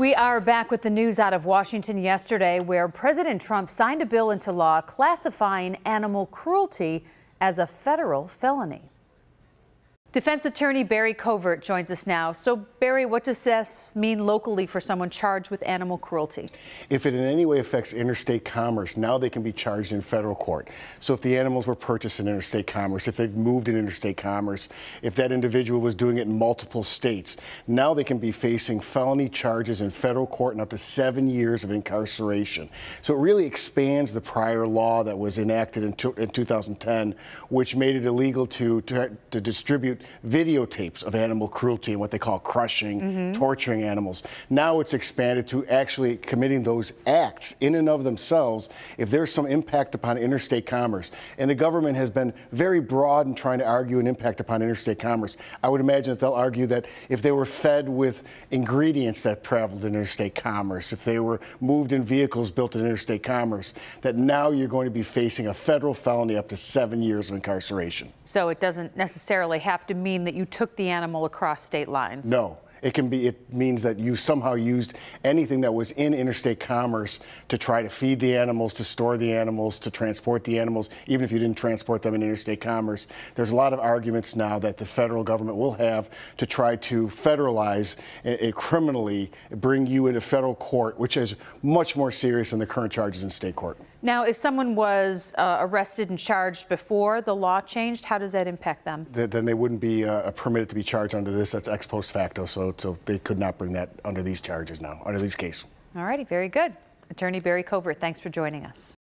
We are back with the news out of Washington yesterday, where President Trump signed a bill into law classifying animal cruelty as a federal felony. Defense attorney Barry Covert joins us now. So, Barry, what does this mean locally for someone charged with animal cruelty? If it in any way affects interstate commerce, now they can be charged in federal court. So, if the animals were purchased in interstate commerce, if they've moved in interstate commerce, if that individual was doing it in multiple states, now they can be facing felony charges in federal court and up to seven years of incarceration. So, it really expands the prior law that was enacted in, in 2010, which made it illegal to, to, to distribute videotapes of animal cruelty and what they call crushing, mm-hmm. torturing animals. Now it's expanded to actually committing those acts in and of themselves if there's some impact upon interstate commerce. And the government has been very broad in trying to argue an impact upon interstate commerce. I would imagine that they'll argue that if they were fed with ingredients that traveled in interstate commerce, if they were moved in vehicles built in interstate commerce, that now you're going to be facing a federal felony up to seven years of incarceration. So it doesn't necessarily have to to mean that you took the animal across state lines. No. It can be. It means that you somehow used anything that was in interstate commerce to try to feed the animals, to store the animals, to transport the animals, even if you didn't transport them in interstate commerce. There's a lot of arguments now that the federal government will have to try to federalize it criminally, bring you into federal court, which is much more serious than the current charges in state court. Now, if someone was uh, arrested and charged before the law changed, how does that impact them? then they wouldn't be uh, permitted to be charged under this. That's ex post facto, so, so they could not bring that under these charges now, under these cases. All righty, very good. Attorney Barry Covert, thanks for joining us.